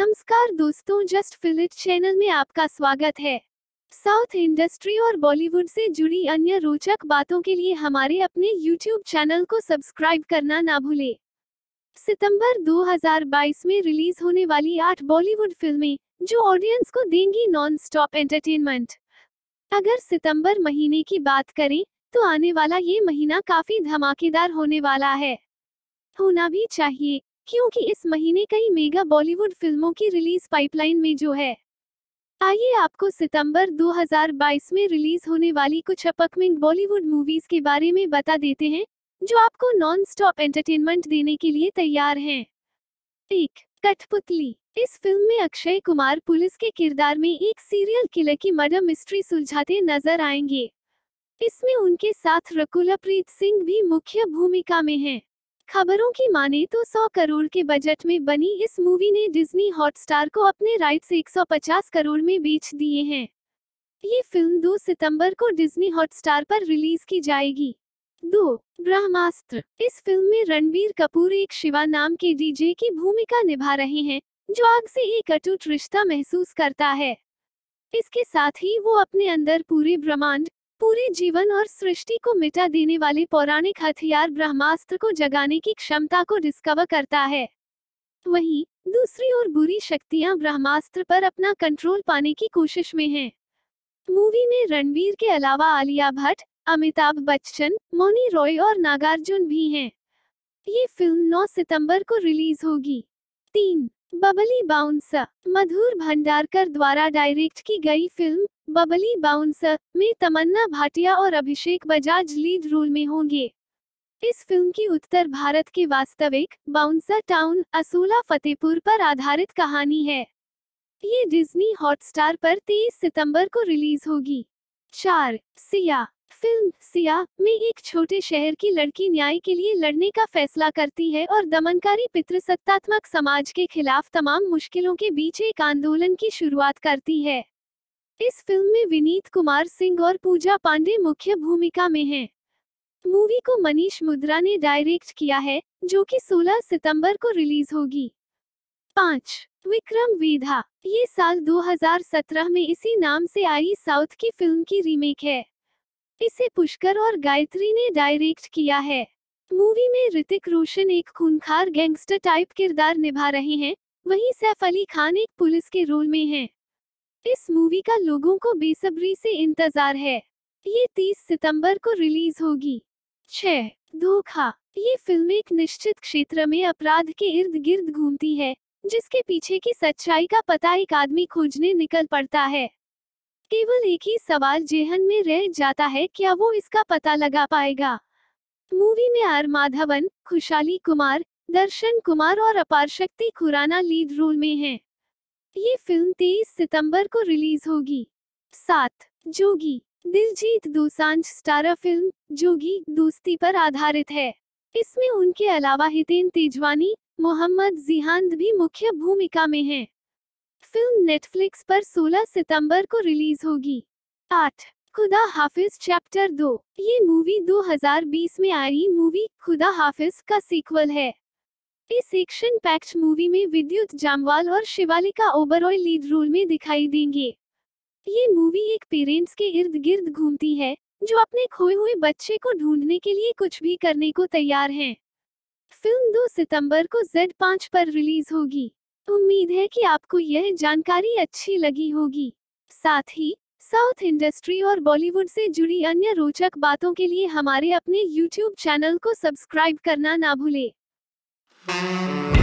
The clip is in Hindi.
नमस्कार दोस्तों, जस्ट फिलिट चैनल में आपका स्वागत है। साउथ इंडस्ट्री और बॉलीवुड से जुड़ी अन्य रोचक बातों के लिए हमारे अपने यूट्यूब चैनल को सब्सक्राइब करना ना भूले। सितंबर 2022 में रिलीज़ होने वाली आठ बॉलीवुड फ़िल्में, जो ऑडियंस को देंगी नॉन स्टॉप एंटरटेनमेंट। अगर सितंबर महीने की बात करें तो आने वाला ये महीना काफ़ी धमाकेदार होने वाला है। होना भी चाहिए। क्योंकि इस महीने कई मेगा बॉलीवुड फ़िल्मों की रिलीज़ पाइपलाइन में जो है आइए आपको सितंबर 2022 में रिलीज़ होने वाली कुछ अपकमिंग बॉलीवुड मूवीज़ के बारे में बता देते हैं, जो आपको नॉन स्टॉप एंटरटेनमेंट देने के लिए तैयार हैं। एक, कठपुतली इस फ़िल्म में अक्षय कुमार पुलिस के किरदार में एक सीरियल किलर की मर्डर मिस्ट्री सुलझाते नज़र आएँगे इसमें उनके साथ रकुलप्रीत सिंह भी मुख्य भूमिका में हैं। खबरों की माने तो 100 करोड़ के बजट में बनी इस मूवी ने डिज्नी हॉटस्टार को अपने राइट राइट्स 150 करोड़ में बेच दिए हैं। ये फ़िल्म 2 सितंबर को डिज्नी हॉटस्टार पर रिलीज़ की जाएगी। दो, ब्रह्मास्त्र। इस फ़िल्म में रणबीर कपूर एक शिवा नाम के डीजे की भूमिका निभा रहे हैं, जो आग से एक अटूट रिश्ता महसूस करता है। इसके साथ ही वो अपने अंदर पूरे ब्रह्मांड पूरे जीवन और सृष्टि को मिटा देने वाले पौराणिक हथियार ब्रह्मास्त्र को जगाने की क्षमता को डिस्कवर करता है वहीं, दूसरी ओर बुरी शक्तियाँ ब्रह्मास्त्र पर अपना कंट्रोल पाने की कोशिश में हैं। मूवी में रणवीर के अलावा आलिया भट्ट, अमिताभ बच्चन, मोनी रॉय और नागार्जुन भी हैं। ये फ़िल्म 9 सितंबर को रिलीज़ होगी तीन, बबली बाउंसर, मधुर भंडारकर द्वारा डायरेक्ट की गई फ़िल्म बबली बाउंसर में तमन्ना भाटिया और अभिषेक बजाज लीड रोल में होंगे। इस फ़िल्म की उत्तर भारत के वास्तविक बाउंसर टाउन, असोला फतेहपुर पर आधारित कहानी है। ये डिज्नी हॉटस्टार पर 23 सितंबर को रिलीज़ होगी। चार, सिया। फ़िल्म, सिया, में एक छोटे शहर की लड़की न्याय के लिए लड़ने का फैसला करती है और दमनकारी पितृसत्तात्मक समाज के खिलाफ तमाम मुश्किलों के बीच एक आंदोलन की शुरुआत करती है। इस फ़िल्म में विनीत कुमार सिंह और पूजा पांडे मुख्य भूमिका में हैं। मूवी को मनीष मुद्रा ने डायरेक्ट किया है, जो कि 16 सितंबर को रिलीज़ होगी पाँच, विक्रम वेधा ये साल 2017 में इसी नाम से आई साउथ की फ़िल्म की रीमेक है इसे पुष्कर और गायत्री ने डायरेक्ट किया है मूवी में ऋतिक रोशन एक खूनखार गैंगस्टर टाइप किरदार निभा रहे हैं, वहीं सैफ अली खान एक पुलिस के रोल में हैं। इस मूवी का लोगों को बेसब्री से इंतज़ार है। ये 30 सितंबर को रिलीज़ होगी। छह धोखा। ये फ़िल्म एक निश्चित क्षेत्र में अपराध के इर्द गिर्द घूमती है, जिसके पीछे की सच्चाई का पता एक आदमी खोजने निकल पड़ता है। केवल एक ही सवाल जेहन में रह जाता है, क्या वो इसका पता लगा पाएगा? मूवी में आर माधवन, खुशाली कुमार, दर्शन कुमार और अपार शक्ति खुराना लीड रोल में हैं। ये फ़िल्म 23 सितंबर को रिलीज़ होगी। सात, जोगी। दिलजीत दोसांझ स्टारा फ़िल्म, जोगी, दोस्ती पर आधारित है। इसमें उनके अलावा हितेन तेजवानी, मोहम्मद जिहान भी मुख्य भूमिका में हैं। फ़िल्म नेटफ्लिक्स पर 16 सितंबर को रिलीज़ होगी। आठ, खुदा हाफिज चैप्टर दो। ये मूवी 2020 में आई मूवी, खुदा हाफिज का सीक्वल है। इस एक्शन पैक्ट मूवी में विद्युत जामवाल और शिवालिका ओबरॉय लीड रोल में दिखाई देंगे। ये मूवी एक पेरेंट्स के इर्द गिर्द घूमती है, जो अपने खोए हुए बच्चे को ढूँढने के लिए कुछ भी करने को तैयार हैं। फ़िल्म 2 सितंबर को Z5 पर रिलीज़ होगी। उम्मीद है कि आपको यह जानकारी अच्छी लगी होगी। साथ ही, साउथ इंडस्ट्री और बॉलीवुड से जुड़ी अन्य रोचक बातों के लिए हमारे अपने यूट्यूब चैनल को सब्सक्राइब करना ना भूले। Música